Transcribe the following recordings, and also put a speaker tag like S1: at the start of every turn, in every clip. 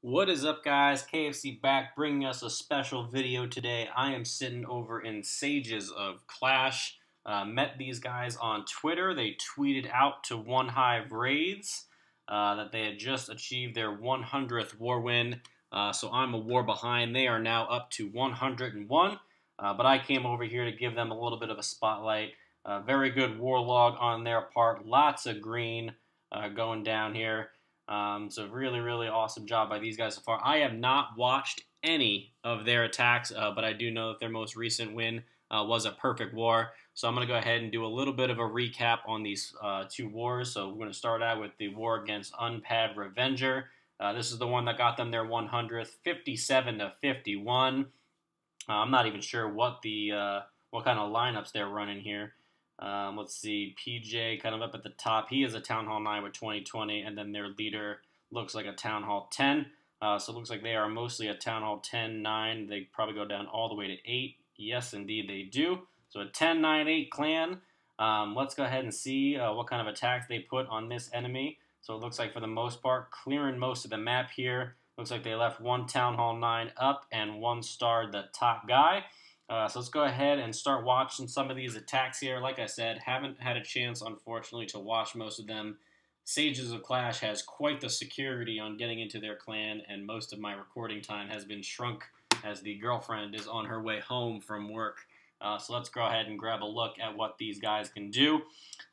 S1: What is up, guys? KFC back bringing us a special video today. I am sitting over in Sages of Clash. Uh, met these guys on Twitter. They tweeted out to One Hive Raids uh, that they had just achieved their 100th war win. Uh, so I'm a war behind. They are now up to 101. Uh, but I came over here to give them a little bit of a spotlight. very good war log on their part. Lots of green uh, going down here. Um, so really, really awesome job by these guys so far. I have not watched any of their attacks, uh, but I do know that their most recent win uh, was a perfect war. So I'm going to go ahead and do a little bit of a recap on these uh, two wars. So we're going to start out with the war against Unpad Revenger. Uh, this is the one that got them their 100th, 57 to 51. Uh, I'm not even sure what the uh, what kind of lineups they're running here. Um, let's see, PJ kind of up at the top. He is a Town Hall 9 with 2020, and then their leader looks like a Town Hall 10. Uh, so it looks like they are mostly a Town Hall 10 9. They probably go down all the way to 8. Yes, indeed, they do. So a 10 9 8 clan. Um, let's go ahead and see uh, what kind of attacks they put on this enemy. So it looks like for the most part, clearing most of the map here. Looks like they left one Town Hall 9 up and one star the top guy. Uh, so let's go ahead and start watching some of these attacks here. Like I said, haven't had a chance, unfortunately, to watch most of them. Sages of Clash has quite the security on getting into their clan, and most of my recording time has been shrunk as the girlfriend is on her way home from work. Uh, so let's go ahead and grab a look at what these guys can do.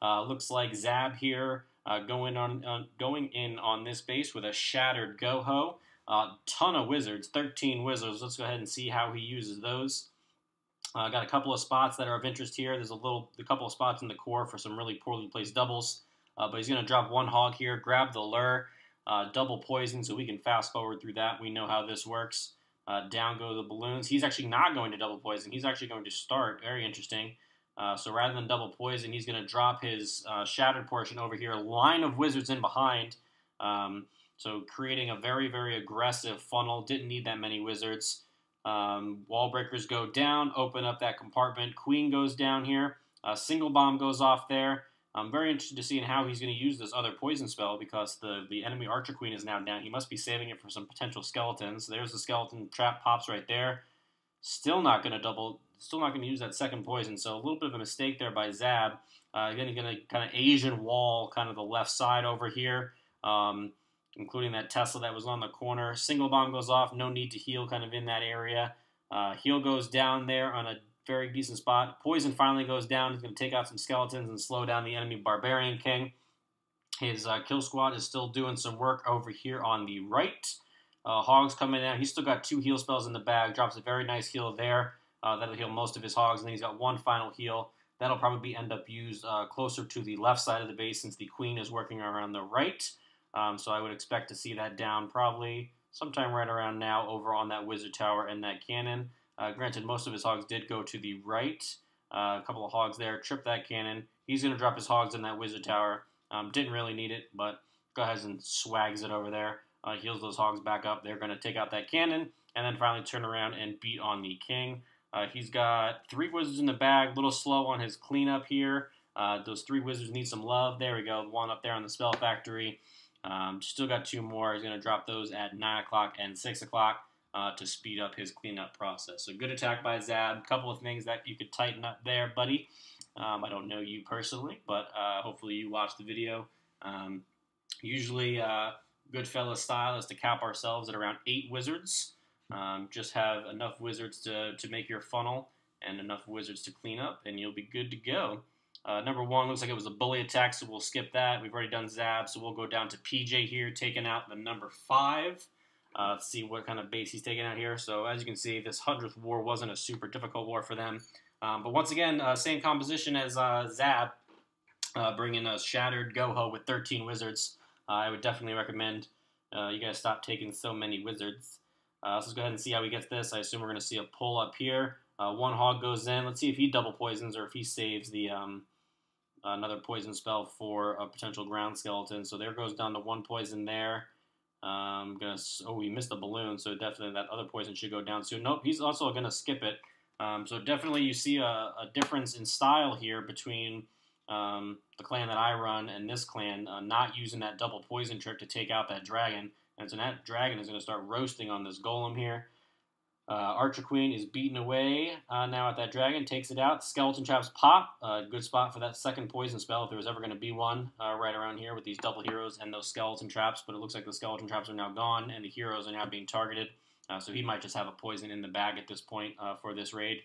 S1: Uh, looks like Zab here uh, going on, on, going in on this base with a shattered Goho. Uh, ton of wizards, 13 wizards. Let's go ahead and see how he uses those. Uh, got a couple of spots that are of interest here. There's a little, a couple of spots in the core for some really poorly placed doubles. Uh, but he's going to drop one hog here, grab the lure, uh, double poison, so we can fast forward through that. We know how this works. Uh, down go the balloons. He's actually not going to double poison. He's actually going to start. Very interesting. Uh, so rather than double poison, he's going to drop his uh, shattered portion over here. Line of wizards in behind. Um, so creating a very, very aggressive funnel. Didn't need that many wizards. Um, wall breakers go down, open up that compartment. Queen goes down here. A single bomb goes off there. I'm very interested to see how he's going to use this other poison spell because the, the enemy Archer Queen is now down. He must be saving it for some potential skeletons. There's the skeleton trap pops right there. Still not going to double, still not going to use that second poison. So a little bit of a mistake there by Zab. Uh, again, going to kind of Asian wall, kind of the left side over here. Um, including that Tesla that was on the corner. Single bomb goes off, no need to heal kind of in that area. Uh, heal goes down there on a very decent spot. Poison finally goes down. He's going to take out some skeletons and slow down the enemy Barbarian King. His uh, kill squad is still doing some work over here on the right. Uh, Hogs coming in. He's still got two heal spells in the bag. Drops a very nice heal there. Uh, that'll heal most of his Hogs. And then he's got one final heal. That'll probably end up used uh, closer to the left side of the base since the Queen is working around the right. Um, so I would expect to see that down probably sometime right around now over on that Wizard Tower and that cannon. Uh, granted, most of his hogs did go to the right. Uh, a couple of hogs there. Trip that cannon. He's going to drop his hogs in that Wizard Tower. Um, didn't really need it, but go ahead and swags it over there. Uh, heals those hogs back up. They're going to take out that cannon and then finally turn around and beat on the king. Uh, he's got three wizards in the bag. A little slow on his cleanup here. Uh, those three wizards need some love. There we go. One up there on the spell factory. Um, still got two more. He's going to drop those at 9 o'clock and 6 o'clock uh, to speed up his cleanup process. So good attack by Zab. Couple of things that you could tighten up there, buddy. Um, I don't know you personally, but uh, hopefully you watched the video. Um, usually, uh, Goodfellas style is to cap ourselves at around eight wizards. Um, just have enough wizards to, to make your funnel and enough wizards to clean up, and you'll be good to go. Uh, number one looks like it was a bully attack, so we'll skip that. We've already done Zab, so we'll go down to PJ here, taking out the number five. Uh, see what kind of base he's taking out here. So as you can see, this 100th war wasn't a super difficult war for them. Um, but once again, uh, same composition as uh, Zab, uh, bringing a Shattered Goho with 13 wizards. Uh, I would definitely recommend uh, you guys stop taking so many wizards. so let's go ahead and see how he gets this. I assume we're going to see a pull up here. one hog goes in. Let's see if he double poisons or if he saves the... Um, another poison spell for a potential ground skeleton. So there goes down to one poison there. Um, gonna oh we missed the balloon, so definitely that other poison should go down soon. Nope, he's also gonna skip it. Um, so definitely you see a, a, difference in style here between um, the clan that I run and this clan, uh, not using that double poison trick to take out that dragon. And so that dragon is to start roasting on this golem here. Uh, Archer Queen is beaten away uh, now at that dragon, takes it out. Skeleton Traps pop. Uh, good spot for that second poison spell if there was ever going to be one uh, right around here with these double heroes and those skeleton traps. But it looks like the skeleton traps are now gone and the heroes are now being targeted. Uh, so he might just have a poison in the bag at this point uh, for this raid.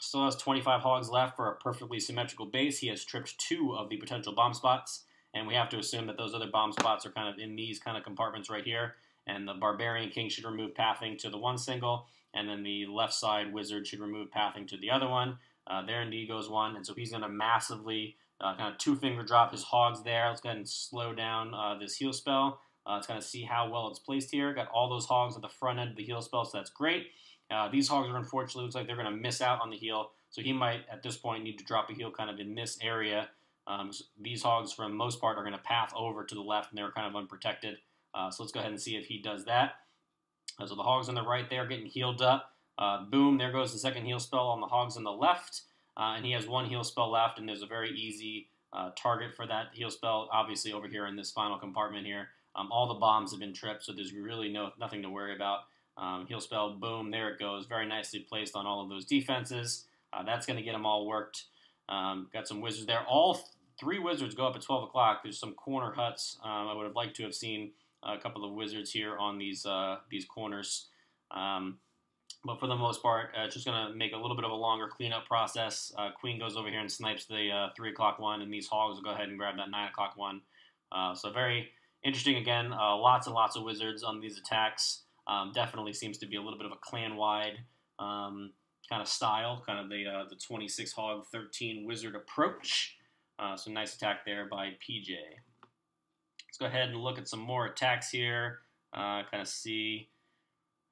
S1: Still has 25 hogs left for a perfectly symmetrical base. He has tripped two of the potential bomb spots. And we have to assume that those other bomb spots are kind of in these kind of compartments right here and the Barbarian King should remove pathing to the one single, and then the left side Wizard should remove pathing to the other one. Uh, there indeed goes one, and so he's going to massively uh, kind of two finger drop his hogs there. Let's go ahead and slow down uh, this heal spell. Uh, let's kind of see how well it's placed here. Got all those hogs at the front end of the heal spell, so that's great. Uh, these hogs are unfortunately looks like they're going to miss out on the heal, so he might at this point need to drop a heal kind of in this area. Um, so these hogs, for the most part, are going to path over to the left, and they're kind of unprotected. Uh, so let's go ahead and see if he does that. Uh, so the hogs on the right there getting healed up. Uh, boom, there goes the second heal spell on the hogs on the left. Uh, and he has one heal spell left, and there's a very easy uh, target for that heal spell, obviously over here in this final compartment here. Um, all the bombs have been tripped, so there's really no nothing to worry about. Um, heal spell, boom, there it goes. Very nicely placed on all of those defenses. That's going to get them all worked. Um, got some wizards there. All th three wizards go up at 12 o'clock. There's some corner huts um, I would have liked to have seen a couple of wizards here on these uh, these corners. Um, but for the most part, uh, it's just going to make a little bit of a longer cleanup process. Uh, Queen goes over here and snipes the uh, 3 o'clock one, and these hogs will go ahead and grab that 9 o'clock one. Uh, so very interesting again. Uh, lots and lots of wizards on these attacks. Um, definitely seems to be a little bit of a clan-wide um, kind of style, kind of the, the 26 hog, 13 wizard approach. so nice attack there by PJ. Let's go ahead and look at some more attacks here. Uh, kind of see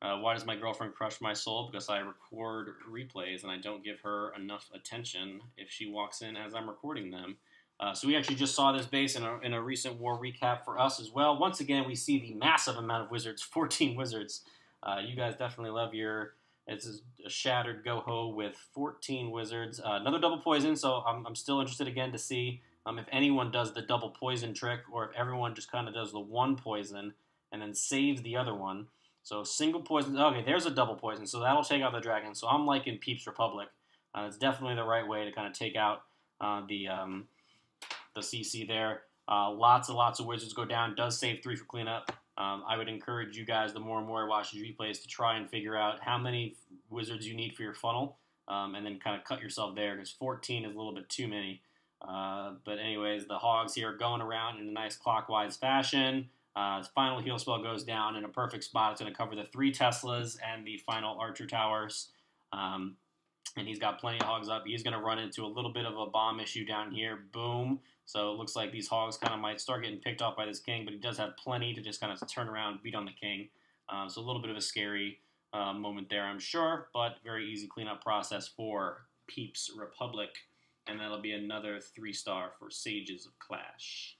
S1: uh, why does my girlfriend crush my soul? Because I record replays and I don't give her enough attention if she walks in as I'm recording them. Uh, so we actually just saw this base in a, in a recent war recap for us as well. Once again, we see the massive amount of wizards, 14 wizards. Uh, you guys definitely love your, it's a shattered go-ho with 14 wizards. Uh, another double poison, so I'm, I'm still interested again to see um, if anyone does the double poison trick, or if everyone just kind of does the one poison and then saves the other one. So single poison. Okay, there's a double poison, so that'll take out the dragon. So I'm liking Peeps Republic. Uh, it's definitely the right way to kind of take out uh, the um, the CC there. Uh, lots and lots of wizards go down. Does save three for cleanup. Um, I would encourage you guys, the more and more I watch these replays, to try and figure out how many wizards you need for your funnel, um, and then kind of cut yourself there because 14 is a little bit too many. Uh, but anyways, the Hogs here going around in a nice clockwise fashion. Uh, final heal spell goes down in a perfect spot. It's going to cover the three Teslas and the final Archer Towers. Um, and he's got plenty of hogs up. He's going to run into a little bit of a bomb issue down here. Boom. So it looks like these hogs kind of might start getting picked off by this king, but he does have plenty to just kind of turn around, beat on the king. Uh, so a little bit of a scary uh, moment there, I'm sure, but very easy cleanup process for Peeps Republic and that'll be another three star for Sages of Clash.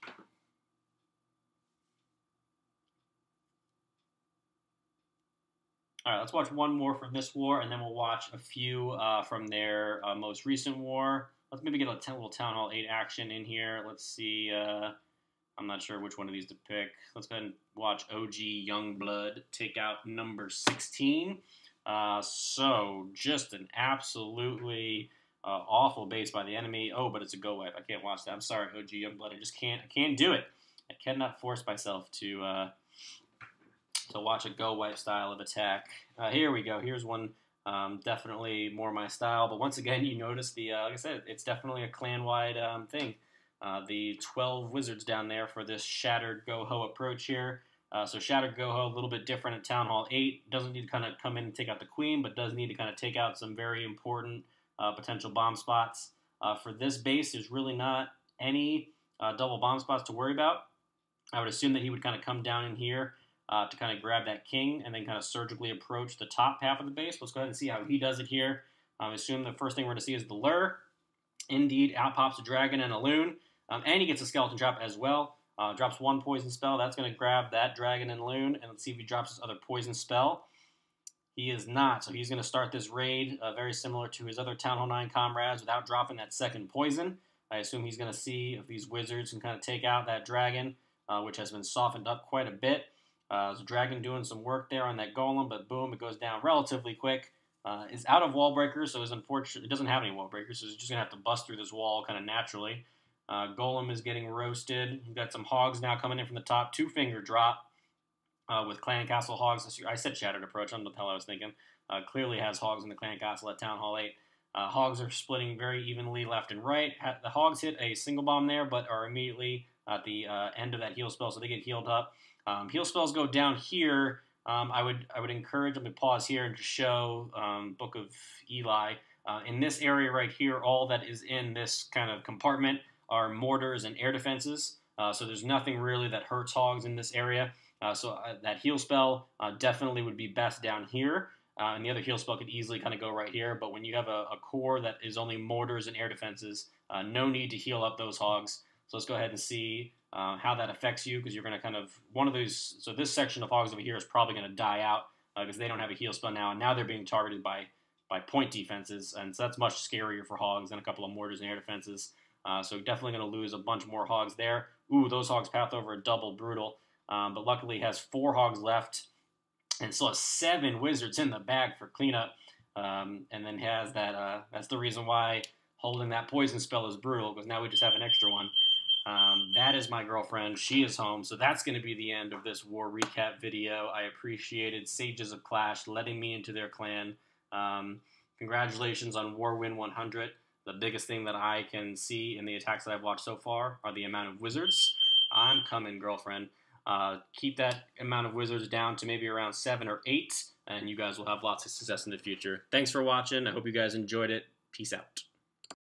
S1: All right, let's watch one more from this war, and then we'll watch a few uh, from their uh, most recent war. Let's maybe get a little Town Hall 8 action in here. Let's see. Uh, I'm not sure which one of these to pick. Let's go ahead and watch OG Youngblood take out number 16. Uh, so, just an absolutely uh, awful base by the enemy. Oh, but it's a go wipe. I can't watch that. I'm sorry, OG Youngblood. I just can't. I can't do it. I cannot force myself to uh, to watch a go wipe style of attack. Uh, here we go. Here's one. Um, definitely more my style. But once again, you notice the uh, like I said, it's definitely a clan wide um, thing. Uh, the 12 wizards down there for this shattered go ho approach here. Uh, so Shattered Goho, a little bit different at Town Hall 8. Doesn't need to kind of come in and take out the Queen, but does need to kind of take out some very important potential bomb spots. Uh, for this base, there's really not any uh, double bomb spots to worry about. I would assume that he would kind of come down in here uh, to kind of grab that king and then kind of surgically approach the top half of the base. Let's go ahead and see how he does it here. I um, assume the first thing we're going to see is the lure. Indeed, out pops a dragon and a loon. Um, and he gets a skeleton drop as well. Uh, drops one poison spell. That's going to grab that dragon and loon. And let's see if he drops his other poison spell. He is not, so he's going to start this raid uh, very similar to his other Town Hall 9 comrades without dropping that second poison. I assume he's going to see if these wizards can kind of take out that dragon, uh, which has been softened up quite a bit. Uh, Dragon doing some work there on that golem, but boom, it goes down relatively quick. Uh, is out of wall breakers, so it's unfortunate. It doesn't have any wall breakers, so it's just gonna have to bust through this wall kind of naturally. Uh, golem is getting roasted. We've got some hogs now coming in from the top. Two finger drop uh, with clan castle hogs. I said shattered approach. I don't know what the hell I was thinking. Uh, clearly has hogs in the clan castle at town hall eight. Uh, hogs are splitting very evenly left and right. The hogs hit a single bomb there, but are immediately at the uh, end of that heal spell, so they get healed up. Um, heal spells go down here. Um, I would I would encourage them to pause here and just show um, Book of Eli. Uh, in this area right here, all that is in this kind of compartment are mortars and air defenses. Uh, so there's nothing really that hurts hogs in this area. Uh, so uh, that heal spell uh, definitely would be best down here. Uh, and the other heal spell could easily kind of go right here. But when you have a, a core that is only mortars and air defenses, no need to heal up those hogs. So let's go ahead and see uh, how that affects you because you're going to kind of one of those. So this section of hogs over here is probably going to die out because uh, they don't have a heal spell now, and now they're being targeted by by point defenses, and so that's much scarier for hogs than a couple of mortars and air defenses. Uh, so definitely going to lose a bunch more hogs there. Ooh, those hogs path over a double brutal, um, but luckily has four hogs left, and still has seven wizards in the bag for cleanup, um, and then has that. Uh, that's the reason why holding that poison spell is brutal because now we just have an extra one. Um, that is my girlfriend. She is home. So that's going to be the end of this war recap video. I appreciated Sages of Clash letting me into their clan. Um, congratulations on War Win 100. The biggest thing that I can see in the attacks that I've watched so far are the amount of wizards. I'm coming, girlfriend. Uh, keep that amount of wizards down to maybe around seven or eight, and you guys will have lots of success in the future. Thanks for watching. I hope you guys enjoyed it. Peace out.